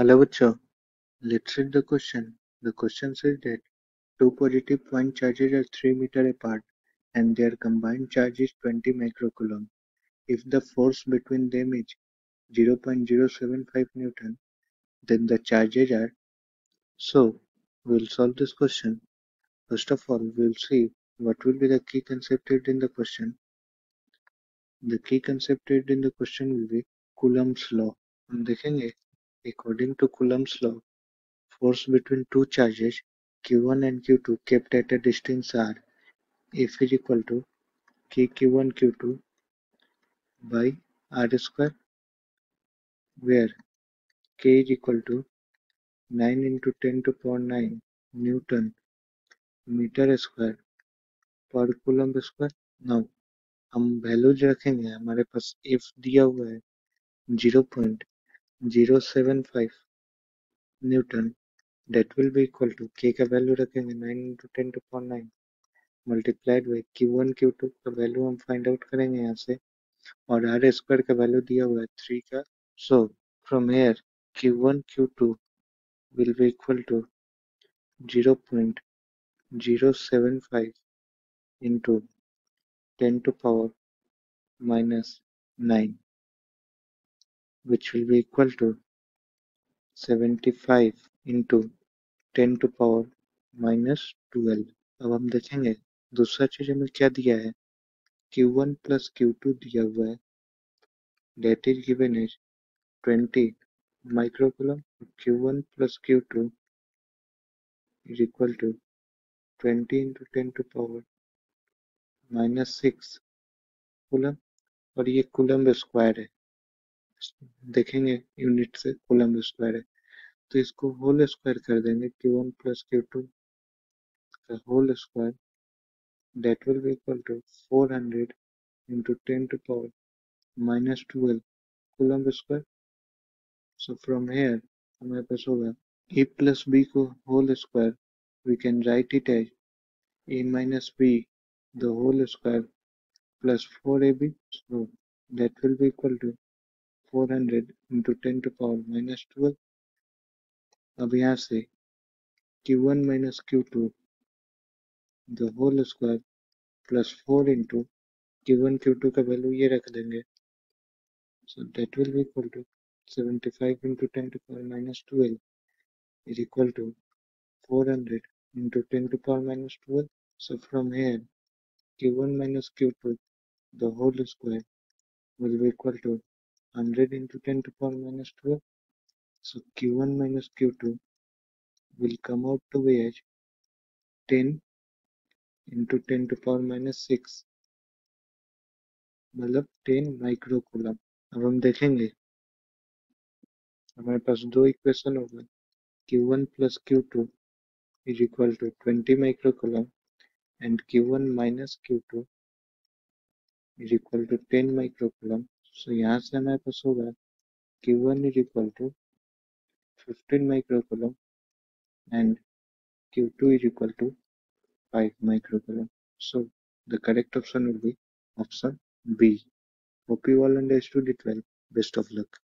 Hello बच्चों, let's read the question. The question says that two positive point charges are 3 meter apart and their combined charge is 20 microcoulomb. If the force between them is 0.075 Newton, then the charges are. So, we'll solve this question. First of all, we'll see what will be the key concept in the question. The key concept in the question will be Coulomb's law. हम देखेंगे According to Coulomb's law, force between two charges q1 and q2 kept at a distance r, F is equal to k q1 q2 by r square, where k is equal to 9 into 10 to power 9 Newton metre square पर coulomb square now हम values रखेंगे हमारे पास F दिया हुआ है zero point zero seven five newton that will be equal to K का value रखेंगे nine into ten to power nine multiplied by Q one Q two का वैल्यू हम फाइंड आउट करेंगे यहाँ से, और आर स्क्वायर का वैल्यू दिया हुआ है थ्री का so from here Q one Q two will be equal to 0.075 into 10 to power minus 9 which will be equal to 75 into 10 to power minus twelve अब हम देखेंगे, दूसरा चीज़ हमें क्या दिया है? Q1 प्लस Q2 दिया हुआ है। That is given is 20 microcoulomb Q1 plus Q2 is equal to 20 into 10 to power minus six coulomb और ये कुलम स्क्वायर है। देखेंगे यूनिट से कोलम स्क्वायर है। तो इसको होल स्क्वायर कर देंगे क्यू प्लस क्यू का whole square that will be equal to four hundred into two power minus twelve coulomb square so from here हमारे पास होगा ए प्लस बी को whole square we can write it as A minus B the whole square plus four A B so that will be 400 into 10 to power minus 12 अब यहाँ से q1 minus q2 the whole square plus 4 into q1 q2 का value ये रख देंगे so that will be equal to 75 into 10 to power minus 12 is equal to 400 into 10 to power minus 12 so from here q1 minus q2 the whole square will be equal to 100 into 10 to power minus 12 so q1 minus q2 will come out to be as 10 into 10 to power minus 6 मतलब 10 microcoulomb अब हम देखेंगे हमारे पास दो equation होगा Q1 plus Q2 is equal to 20 microcoulomb and Q1 minus Q2 is equal to 10 microcoulomb. So यहाँ से हमारे पास होगा Q1 is equal to 15 microcoulomb and Q2 is equal to 5 microcoulomb. So the correct option will be option B. Hope you all understood it well. Best of luck.